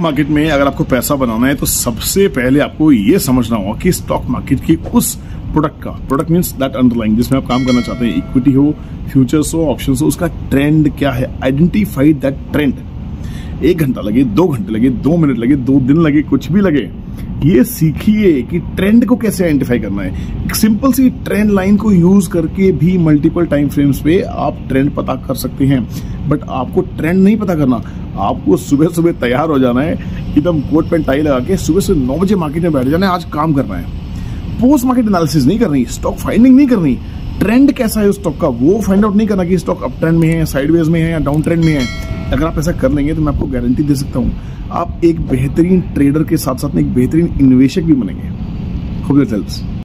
Market में अगर आपको पैसा बनाना है तो सबसे पहले आपको ये समझना होगा कि स्टॉक मार्केट की उस प्रोडक्ट का प्रोडक्ट मीन्स दैट अंडरलाइन जिसमें आप काम करना चाहते हैं इक्विटी हो फ्यूचर्स हो ऑप्शंस हो, उसका ट्रेंड क्या है? आइडेंटिफाई दैट ट्रेंड एक घंटा लगे, दो घंटे लगे, दो मिनट लगे, दो दिन लगे, कुछ भी लगे, ये सीखिए कि ट्रेंड को कैसे आइडेंटिफाई करना है। सिंपल सी ट्रेंड लाइन को यूज़ करके भी मल्टीपल टाइम फ्रेम्स पे आप ट्रेंड पता कर सकते हैं। बट आपको ट्रेंड नहीं पता करना। आपको सुबह सुबह तैयार हो जाना है, एकदम कोट पेंट, टाई लगा के सुबह से नौ बजे मार्केट में बैठ जाना है, आज काम करना है। पोस्ट मार्केट एनालिसिस नहीं करनी स्टॉक फाइंडिंग नहीं करनी ट्रेंड कैसा है उस स्टॉक का, वो फाइंड आउट नहीं करना कि स्टॉक अप ट्रेंड में है साइडवेज में है या डाउन ट्रेंड में है। अगर आप ऐसा कर लेंगे तो मैं आपको गारंटी दे सकता हूँ, आप एक बेहतरीन ट्रेडर के साथ साथ में एक बेहतरीन इन्वेशक भी बनेंगे। That helps